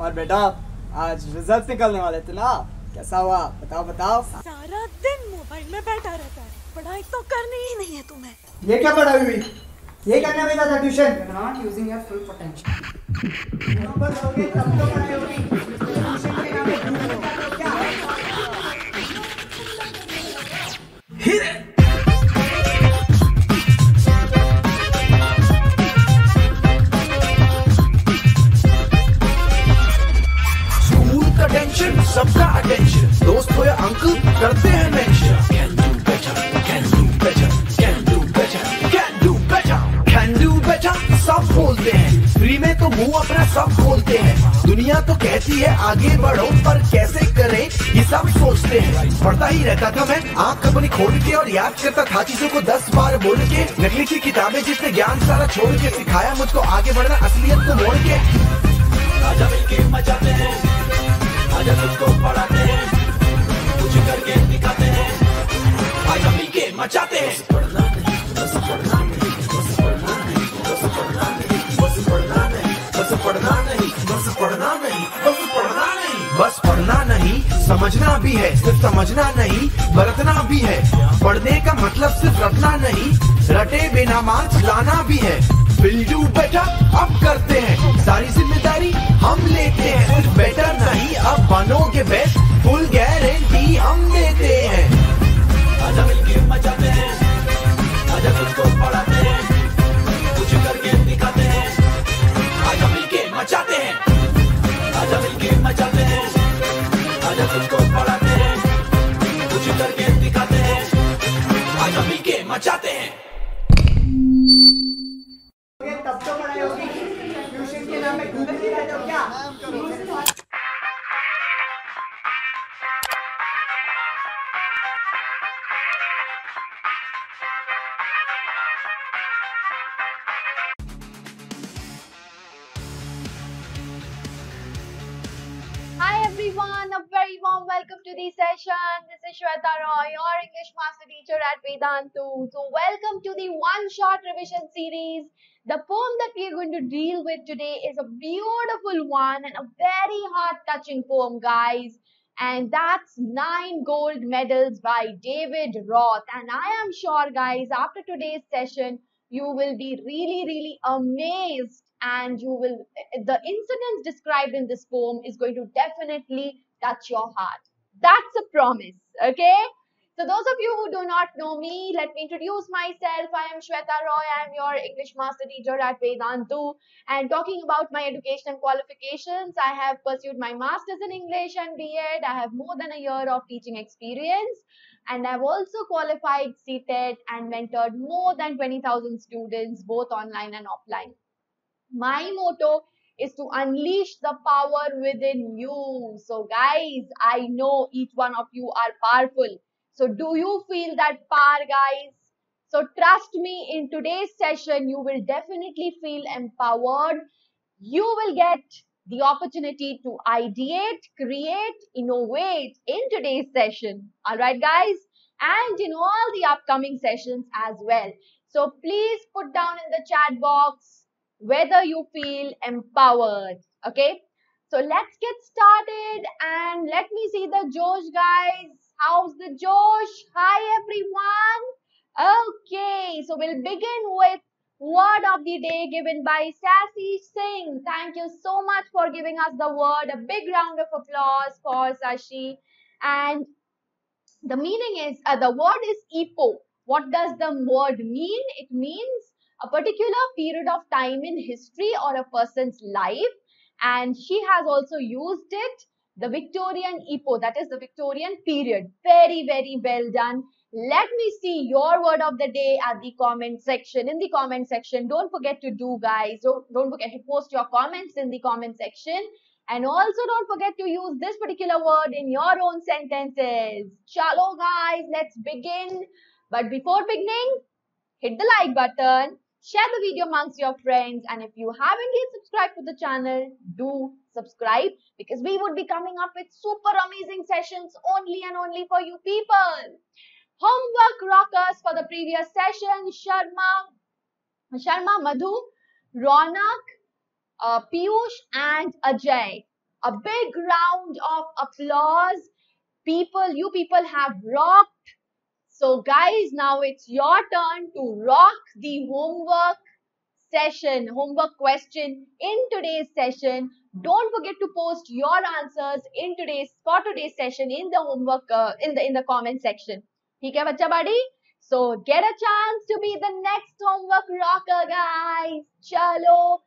और बेटा आज रिज़ल्ट निकलने वाले थे ना। कैसा हुआ? बताओ बताओ। सारा दिन मोबाइल में बैठा रहता है। पढ़ाई तो करनी ही नहीं है तुम्हें। ये क्या पढ़ाई हुई? ये करना भेजा था tuition your full potential. Number दोगे तब तो पढ़ाई होगी। ट्यूशन के नाम पे सबका अटेंशन दोस्त हो या अंकल करते हैं mention can do better can do better can do better can do better can do better सब बोलते हैं। फ्री में तो मुँह अपना सब खोलते हैं। दुनिया तो कहती है आगे बढ़ो, पर कैसे करें, ये सब सोचते हैं। पढ़ता ही रहता था मैं, आँख अपनी खोल के और याद करता था चीज़ों को दस बार बोल के। नकली की किताबें जिसने ज्ञान सारा छोड़ के सिखाया, मुझको आगे बढ़ना असलियत को मोड़ के। बस पढ़ना नहीं, समझना भी है, सिर्फ़ समझना नहीं, बरतना भी है। पढ़ने का मतलब सिर्फ़ रटना नहीं, रटे बिना मार्क्स लाना भी है। विल डू बेटर अब करते हैं। सारी ज़िम्मेदारी हम लेते हैं। कुछ बेटर नहीं, अब बनोगे बेस्ट फुल गारंटी हम देते हैं। आजा मिलके मचाते हैं। आजा तुझको पढ़ाते हैं। कुछ करके दिखाते हैं। आजा मिलके मचाते हैं। आजा मिलके मचाते हैं। आजा तुझको पढ़ाते हैं। कुछ करके दिखाते हैं। आजा मिलके मचाते हैं। तब तो पढ़ाई होगी ट्यूशन के नाम पे घूमते रहते हो क्या Hi everyone, a very warm welcome to the session. This is Shweta Roy, your English master teacher at Vedantu. So welcome to the one shot revision series. the poem that we are going to deal with today is a beautiful one and a very heart touching poem, guys. And that's Nine Gold Medals by David Roth. And I am sure, guys, after today's session, you will be really, really amazed and you will the incidents described in this poem is going to definitely touch your heart that's a promise okay so those of you who do not know me let me introduce myself i am shweta roy i am your english master teacher at vedantu and talking about my education and qualifications i have pursued my masters in english and b.ed i have more than a year of teaching experience and I've also qualified CTET and mentored more than 20,000 students, both online and offline. My motto is to unleash the power within you. So, guys, I know each one of you are powerful. So, do you feel that power, guys? So, trust me, in today's session, you will definitely feel empowered. You will get the opportunity to ideate, create, innovate in today's session. All right, guys? And in all the upcoming sessions as well. So, please put down in the chat box whether you feel empowered. Okay, so let's get started and let me see the Josh, guys. How's the Josh? Hi, everyone. Okay, so we'll begin with word of the day given by Sassy Singh. Thank you so much for giving us the word. A big round of applause for Sashi. And the meaning is uh, the word is epoch. What does the word mean? It means a particular period of time in history or a person's life and she has also used it the victorian epoch that is the victorian period. Very very well done. Let me see your word of the day at the comment section. In the comment section don't forget to do guys. Don't, don't forget to post your comments in the comment section. And also don't forget to use this particular word in your own sentences. Chalo guys let's begin. But before beginning hit the like button share the video amongst your friends and if you haven't yet subscribed to the channel do subscribe because we would be coming up with super amazing sessions only and only for you people homework rockers for the previous session sharma sharma madhu ronak uh, piyush and ajay A big round of applause. People, you people have rocked. So guys, now it's your turn to rock the homework session, homework question in today's session. Don't forget to post your answers in today's for today's session in the homework uh, in the in the comment section. Okay, bacha buddy? So get a chance to be the next homework rocker, guys. Chalo.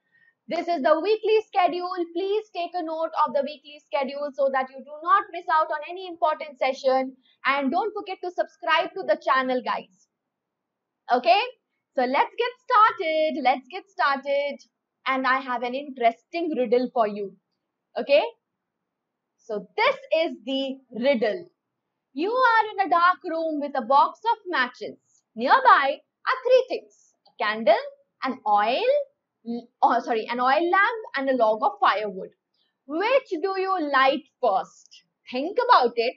This is the weekly schedule. Please take a note of the weekly schedule so that you do not miss out on any important session. And don't forget to subscribe to the channel, guys. Okay? So let's get started. Let's get started. And I have an interesting riddle for you. Okay? So this is the riddle. You are in a dark room with a box of matches. Nearby are three things. A candle, an oil, oh, sorry, an oil lamp and a log of firewood. Which do you light first? Think about it.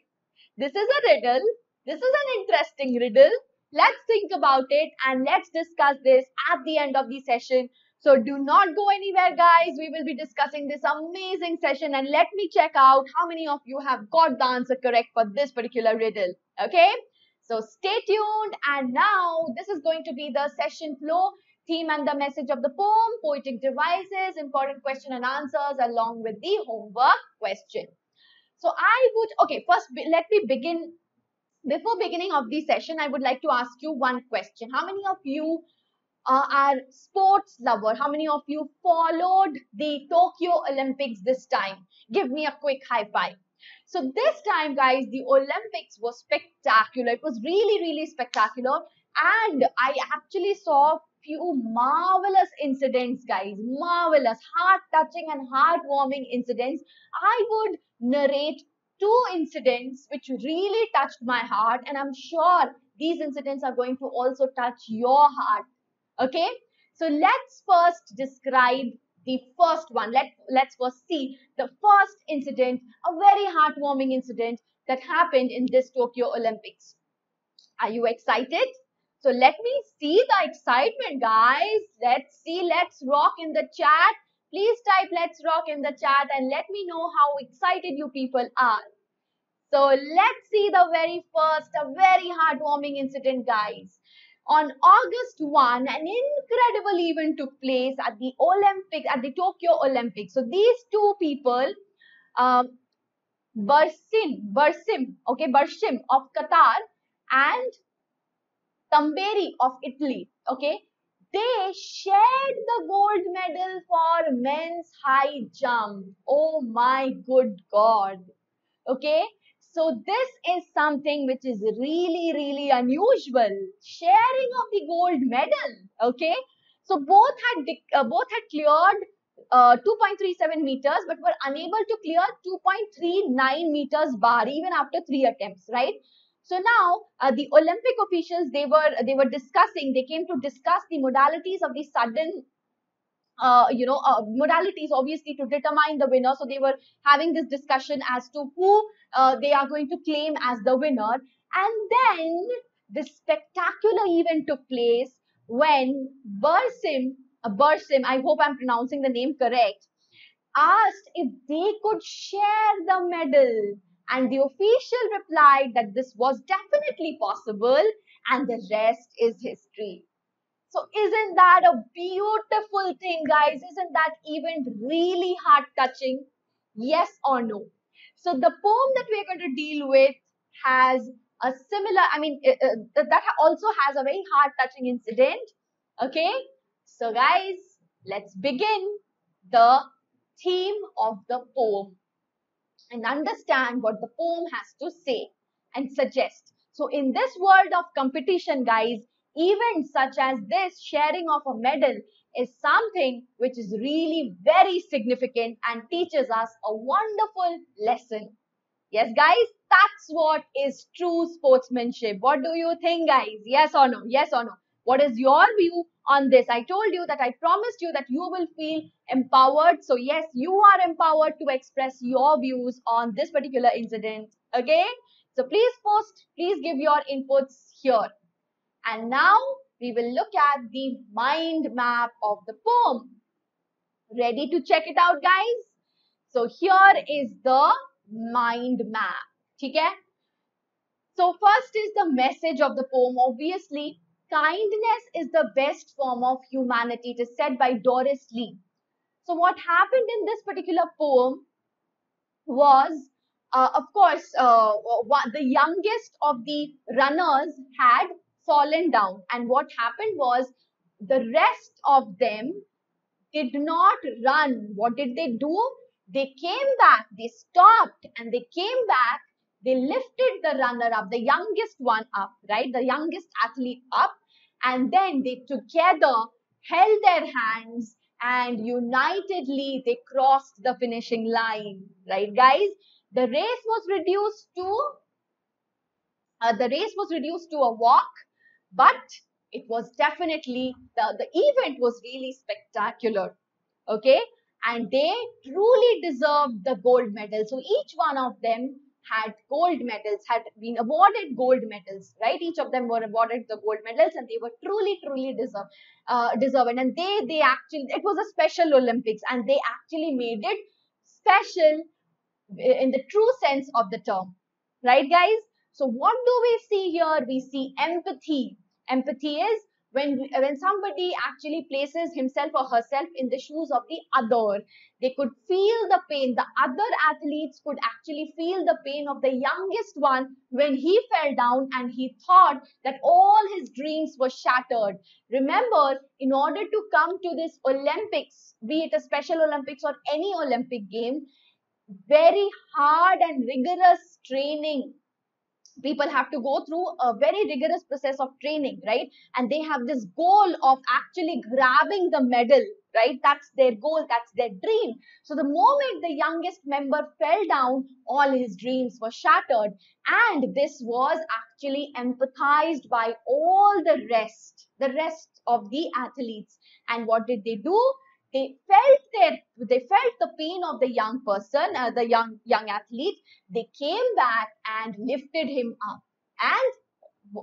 This is a riddle. This is an interesting riddle. Let's think about it and let's discuss this at the end of the session. So do not go anywhere guys. We will be discussing this amazing session and let me check out how many of you have got the answer correct for this particular riddle. Okay. So stay tuned and now this is going to be the session flow theme and the message of the poem, poetic devices, important question and answers along with the homework question. So I would, okay, first let me begin before beginning of the session, I would like to ask you one question. How many of you uh, are sports lover? How many of you followed the Tokyo Olympics this time? Give me a quick high five. So this time, guys, the Olympics was spectacular. It was really, really spectacular. And I actually saw few marvelous incidents, guys. Marvelous, heart-touching and heartwarming incidents. I would narrate two incidents which really touched my heart and i'm sure these incidents are going to also touch your heart. Okay? So let's first describe the first one. Let let's first see the first incident a very heartwarming incident that happened in this tokyo olympics. Are you excited so let me see the excitement guys let's see let's rock in the chat Please type let's rock in the chat and let me know how excited you people are. So let's see the very first, a very heartwarming incident guys. On August 1, an incredible event took place at the Olympics, at the Tokyo Olympics. So these two people, um, Barsim, Barsim, okay, Barsim of Qatar and Tamberi of Italy, okay, they shared the gold medal for men's high jump. Oh my good God. Okay. So this is something which is really, really unusual. Sharing of the gold medal. Okay. So both had uh, both had cleared uh, 2.37 meters, but were unable to clear 2.39 meters bar even after three attempts. Right. So now uh, the Olympic officials they were they were discussing they came to discuss the modalities of the sudden uh, you know uh, modalities obviously to determine the winner. So they were having this discussion as to who uh, they are going to claim as the winner. And then this spectacular event took place when Bursim, uh, Bursim, I hope I'm pronouncing the name correct, asked if they could share the medal and the official replied that this was definitely possible and the rest is history. So isn't that a beautiful thing, guys? Isn't that even really heart touching? Yes or no? So the poem that we're going to deal with has a similar, I mean, uh, uh, that also has a very heart touching incident. Okay. So guys, let's begin the theme of the poem and understand what the poem has to say and suggest. So in this world of competition, guys, events such as this sharing of a medal is something which is really very significant and teaches us a wonderful lesson. Yes, guys, that's what is true sportsmanship. What do you think, guys? Yes or no? Yes or no? What is your view on this? I told you that I promised you that you will feel empowered. So yes, you are empowered to express your views on this particular incident. Okay. So please post, please give your inputs here. And now we will look at the mind map of the poem. Ready to check it out, guys? So here is the mind map. Okay? So first is the message of the poem. Obviously, kindness is the best form of humanity. It is said by Doris Lee. So what happened in this particular poem was, uh, of course, uh, the youngest of the runners had fallen down. And what happened was the rest of them did not run. What did they do? They came back, they stopped and they came back. They lifted the runner up, the youngest one up, right? The youngest athlete up. And then they together held their hands and unitedly they crossed the finishing line, right, guys? The race was reduced to uh, the race was reduced to a walk, but it was definitely the, the event was really spectacular. Okay, and they truly deserved the gold medal. So each one of them had gold medals, had been awarded gold medals, right? Each of them were awarded the gold medals, and they were truly, truly deserve, uh, deserving. And they, they actually, it was a special Olympics, and they actually made it special in the true sense of the term, right, guys? So what do we see here? We see empathy. Empathy is when when somebody actually places himself or herself in the shoes of the other they could feel the pain. The other athletes could actually feel the pain of the youngest one when he fell down and he thought that all his dreams were shattered. Remember in order to come to this olympics be it a special olympics or any olympic game very hard and rigorous training people have to go through a very rigorous process of training, right? And they have this goal of actually grabbing the medal, right? That's their goal, that's their dream. So the moment the youngest member fell down, all his dreams were shattered. And this was actually empathized by all the rest, the rest of the athletes. And what did they do? They felt their they felt the pain of the young person uh, the young young athlete. They came back and lifted him up. And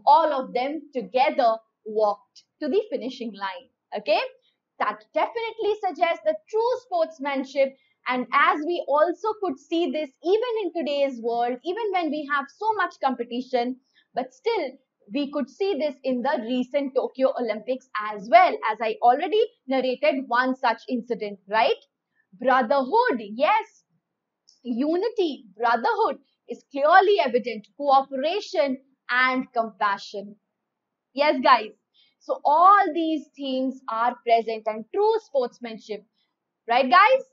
all of them together walked to the finishing line. Okay? That definitely suggests the true sportsmanship. And as we also could see this even in today's world even when we have so much competition but still we could see this in the recent Tokyo Olympics as well, as I already narrated one such incident, right? Brotherhood, yes. Unity, brotherhood is clearly evident. Cooperation and compassion. Yes, guys. So all these themes are present and true sportsmanship. Right, guys?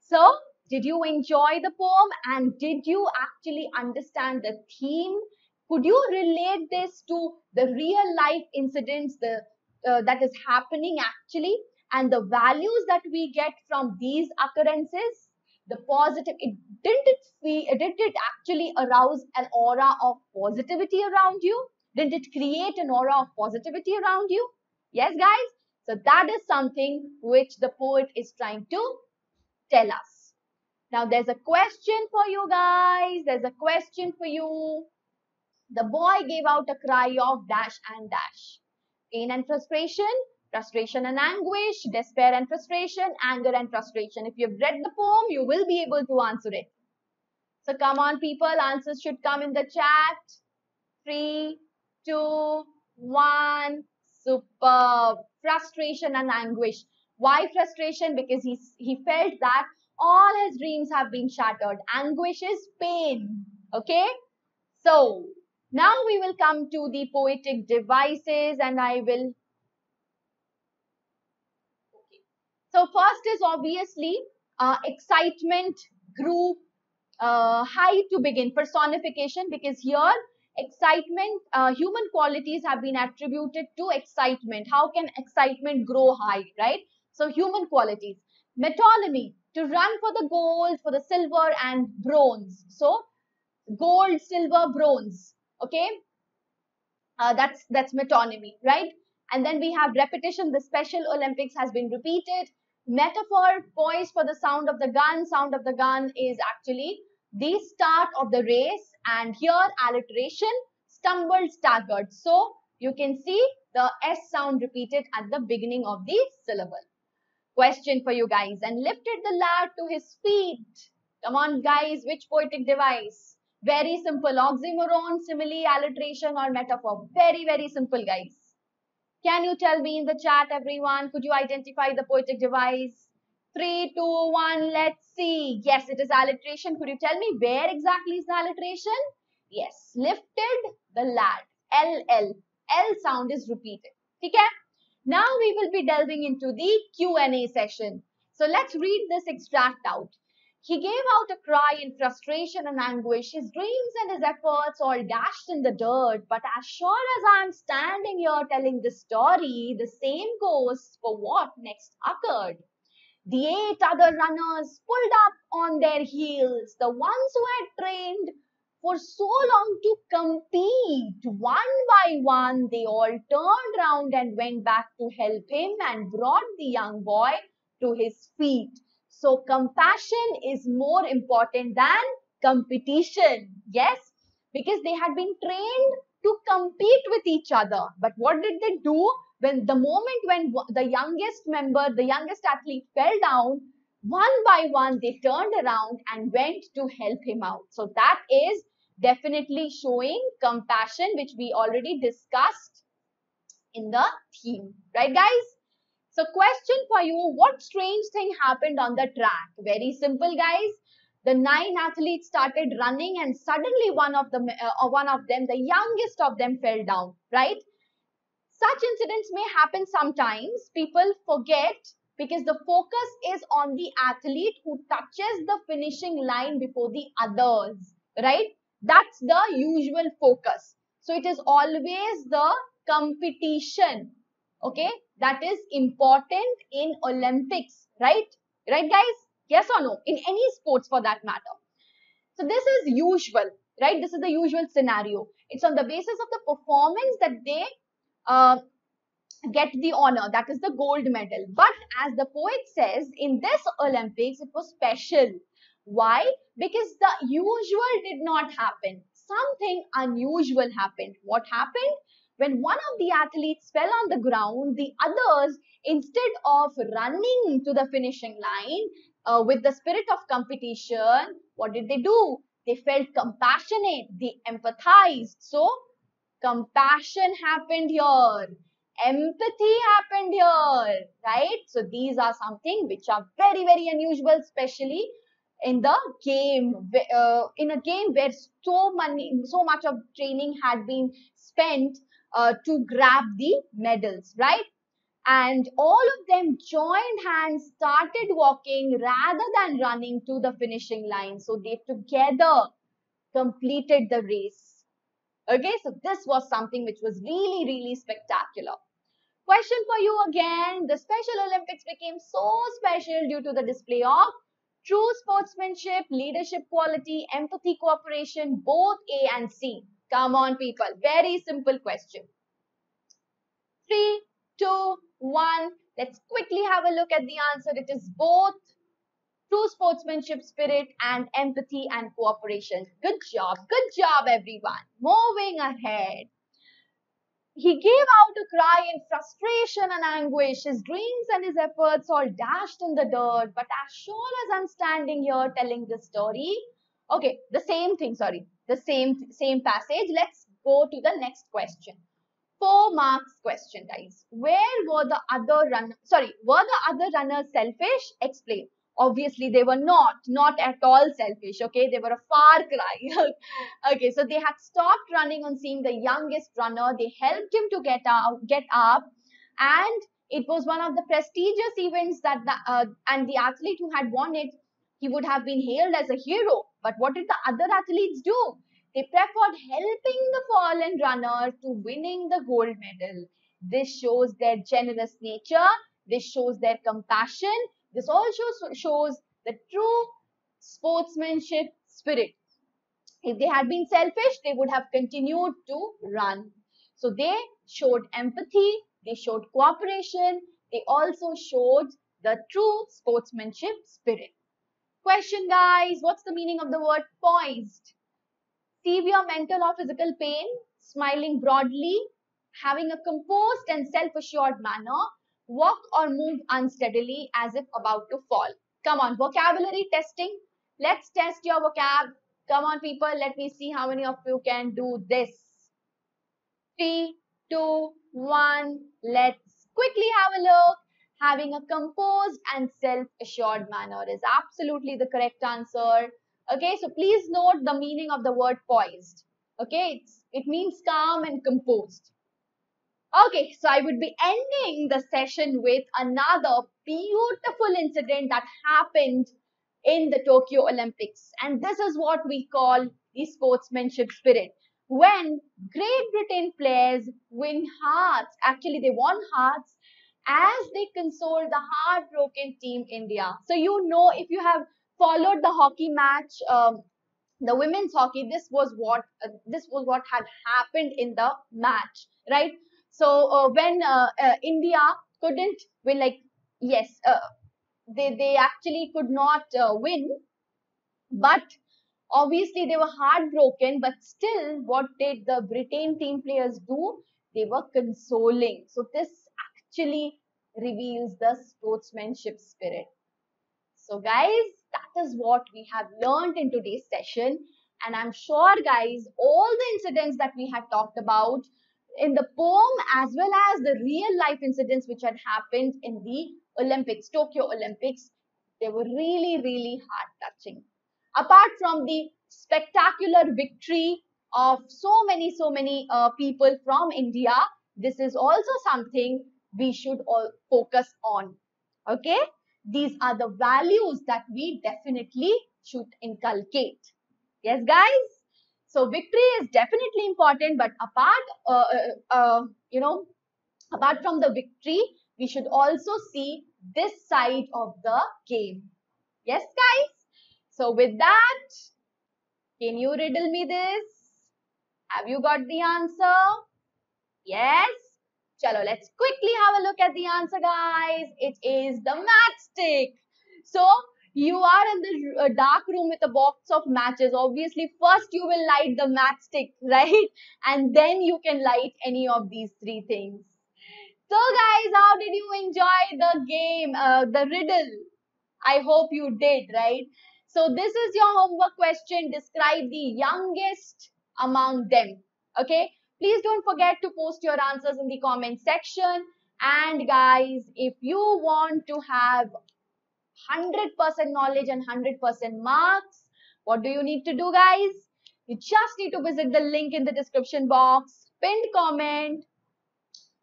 So, did you enjoy the poem and did you actually understand the theme could you relate this to the real life incidents the, uh, that is happening actually and the values that we get from these occurrences? The positive, it, didn't it feel, did it actually arouse an aura of positivity around you? Didn't it create an aura of positivity around you? Yes, guys? So that is something which the poet is trying to tell us. Now there's a question for you guys. There's a question for you. The boy gave out a cry of dash and dash. Pain and frustration, frustration and anguish, despair and frustration, anger and frustration. If you've read the poem, you will be able to answer it. So come on people, answers should come in the chat. Three, two, one. Superb. Frustration and anguish. Why frustration? Because he, he felt that all his dreams have been shattered. Anguish is pain. Okay? So, now we will come to the poetic devices and I will. Okay. So first is obviously uh, excitement grew uh, high to begin personification because here excitement uh, human qualities have been attributed to excitement how can excitement grow high right so human qualities metonymy to run for the gold for the silver and bronze so gold silver bronze okay uh, that's that's metonymy right and then we have repetition the special olympics has been repeated metaphor poised for the sound of the gun sound of the gun is actually the start of the race and here alliteration stumbled staggered so you can see the s sound repeated at the beginning of the syllable Question for you guys. And lifted the lad to his feet. Come on, guys. Which poetic device? Very simple. Oxymoron, simile, alliteration, or metaphor. Very, very simple, guys. Can you tell me in the chat, everyone? Could you identify the poetic device? Three, two, one, let's see. Yes, it is alliteration. Could you tell me where exactly is the alliteration? Yes, lifted the lad. L, L. L sound is repeated. Okay? Now we will be delving into the Q&A session. So let's read this extract out. He gave out a cry in frustration and anguish. His dreams and his efforts all dashed in the dirt. But as sure as I'm standing here telling the story, the same goes for what next occurred. The eight other runners pulled up on their heels, the ones who had trained for so long to compete. One by one, they all turned round and went back to help him and brought the young boy to his feet. So compassion is more important than competition. Yes, because they had been trained to compete with each other. But what did they do? When the moment when the youngest member, the youngest athlete fell down, one by one they turned around and went to help him out. So that is definitely showing compassion, which we already discussed in the theme. Right, guys? So question for you, what strange thing happened on the track? Very simple, guys. The nine athletes started running and suddenly one of them, uh, one of them, the youngest of them fell down, right? Such incidents may happen sometimes. People forget because the focus is on the athlete who touches the finishing line before the others, right? That's the usual focus. So it is always the competition, okay? That is important in Olympics, right? Right, guys? Yes or no? In any sports for that matter. So this is usual, right? This is the usual scenario. It's on the basis of the performance that they uh, get the honor. That is the gold medal. But as the poet says, in this Olympics, it was special. Why? Because the usual did not happen. Something unusual happened. What happened? When one of the athletes fell on the ground, the others, instead of running to the finishing line uh, with the spirit of competition, what did they do? They felt compassionate, they empathized. So, compassion happened here. Empathy happened here, right? So, these are something which are very, very unusual, especially in the game, uh, in a game where so many, so much of training had been spent uh, to grab the medals, right? And all of them joined hands, started walking rather than running to the finishing line. So they together completed the race. Okay, so this was something which was really, really spectacular. Question for you again. The Special Olympics became so special due to the display of true sportsmanship, leadership quality, empathy, cooperation, both A and C. Come on, people. Very simple question. Three, two, one. Let's quickly have a look at the answer. It is both true sportsmanship spirit and empathy and cooperation. Good job. Good job, everyone. Moving ahead. He gave out a cry in frustration and anguish. His dreams and his efforts all dashed in the dirt. But as sure as I'm standing here telling this story, okay, the same thing, sorry, the same, same passage. Let's go to the next question. Four marks question, guys. Where were the other runners? Sorry, were the other runners selfish? Explain. Obviously, they were not, not at all selfish. Okay, they were a far cry. okay, so they had stopped running on seeing the youngest runner. They helped him to get out, get up, and it was one of the prestigious events that the uh, and the athlete who had won it, he would have been hailed as a hero. But what did the other athletes do? They preferred helping the fallen runner to winning the gold medal. This shows their generous nature. This shows their compassion this also shows the true sportsmanship spirit. If they had been selfish, they would have continued to run. So they showed empathy, they showed cooperation, they also showed the true sportsmanship spirit. Question guys, what's the meaning of the word poised? Severe mental or physical pain, smiling broadly, having a composed and self-assured manner, walk or move unsteadily as if about to fall. Come on, vocabulary testing. Let's test your vocab. Come on, people. Let me see how many of you can do this. Three, two, one. Let's quickly have a look. Having a composed and self-assured manner is absolutely the correct answer. Okay, so please note the meaning of the word poised. Okay, it's, it means calm and composed. Okay, so I would be ending the session with another beautiful incident that happened in the Tokyo Olympics. And this is what we call the sportsmanship spirit. When Great Britain players win hearts, actually they won hearts as they console the heartbroken team India. So you know if you have followed the hockey match, um, the women's hockey, this was what uh, this was what had happened in the match, right? So uh, when uh, uh India couldn't win, like yes, uh, they they actually could not uh, win, but obviously they were heartbroken. But still, what did the Britain team players do? They were consoling. So this actually reveals the sportsmanship spirit. So guys, that is what we have learned in today's session. And I'm sure guys, all the incidents that we have talked about in the poem as well as the real life incidents which had happened in the Olympics, Tokyo Olympics, they were really, really heart touching. Apart from the spectacular victory of so many, so many uh, people from India, this is also something we should all focus on. Okay. These are the values that we definitely should inculcate. Yes, guys. So victory is definitely important, but apart, uh, uh, uh, you know, apart from the victory, we should also see this side of the game. Yes, guys. So with that, can you riddle me this? Have you got the answer? Yes. Chalo, let's quickly have a look at the answer, guys. It is the matchstick. So, you are in the uh, dark room with a box of matches. Obviously, first you will light the matchstick, right? And then you can light any of these three things. So, guys, how did you enjoy the game, uh, the riddle? I hope you did, right? So, this is your homework question. Describe the youngest among them. Okay. Please don't forget to post your answers in the comment section. And guys, if you want to have 100% knowledge and 100% marks, what do you need to do guys? You just need to visit the link in the description box, pinned comment,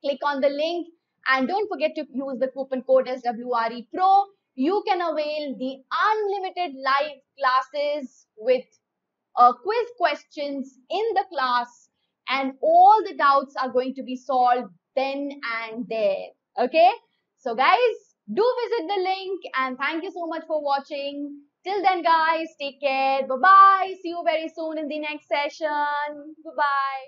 click on the link and don't forget to use the coupon code SWRE Pro. You can avail the unlimited live classes with uh, quiz questions in the class and all the doubts are going to be solved then and there. Okay. So guys, do visit the link and thank you so much for watching. Till then guys, take care. Bye-bye. See you very soon in the next session. Bye-bye.